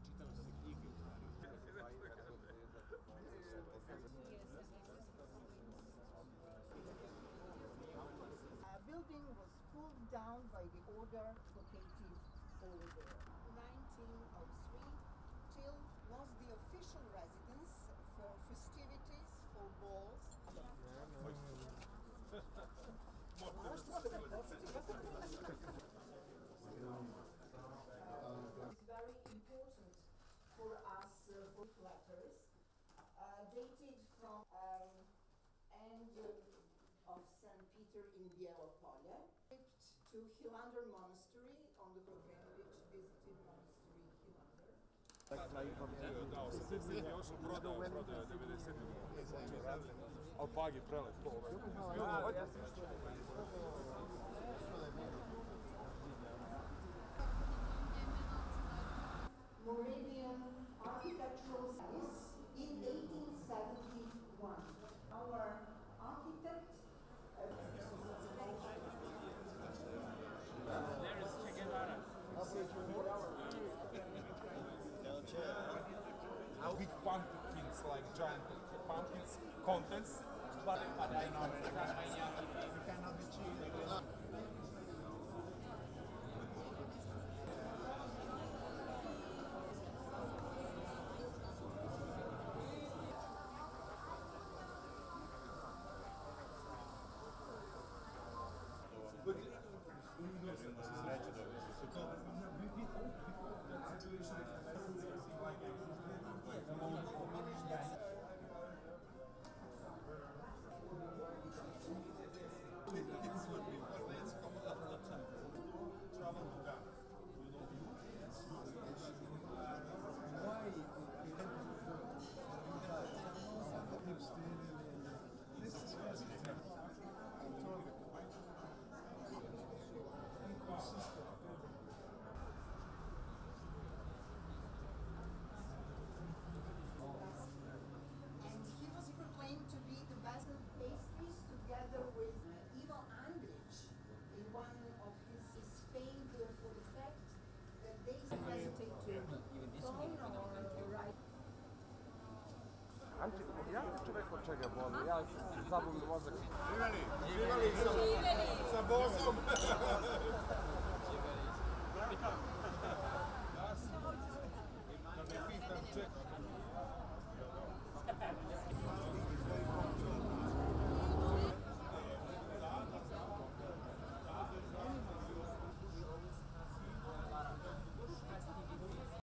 Czytam. A building was pulled down by the order located over there. 1903 till was the official residence for festivities, for balls. Можно. St. Peter in Bielopole to Hilandar Monastery on the Bogdanovich visited monastery Hilandar. Da, 88 prodao, prodao 90. Alpagi prelet to ovaj. Like giant pumpkins, contents, but I know. You cannot be cheap. and Ancie, ja wczoraj poczekaj, bo ja zabój mozek. Żywali, żywali, za, za